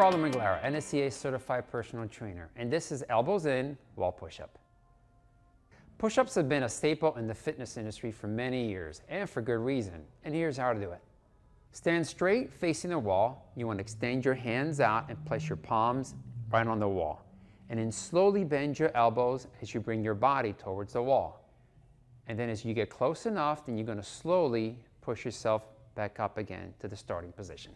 Geraldo Manglara, NSCA certified personal trainer, and this is elbows in wall push-up. Push-ups have been a staple in the fitness industry for many years, and for good reason, and here's how to do it. Stand straight facing the wall. You want to extend your hands out and place your palms right on the wall. And then slowly bend your elbows as you bring your body towards the wall. And then as you get close enough, then you're going to slowly push yourself back up again to the starting position.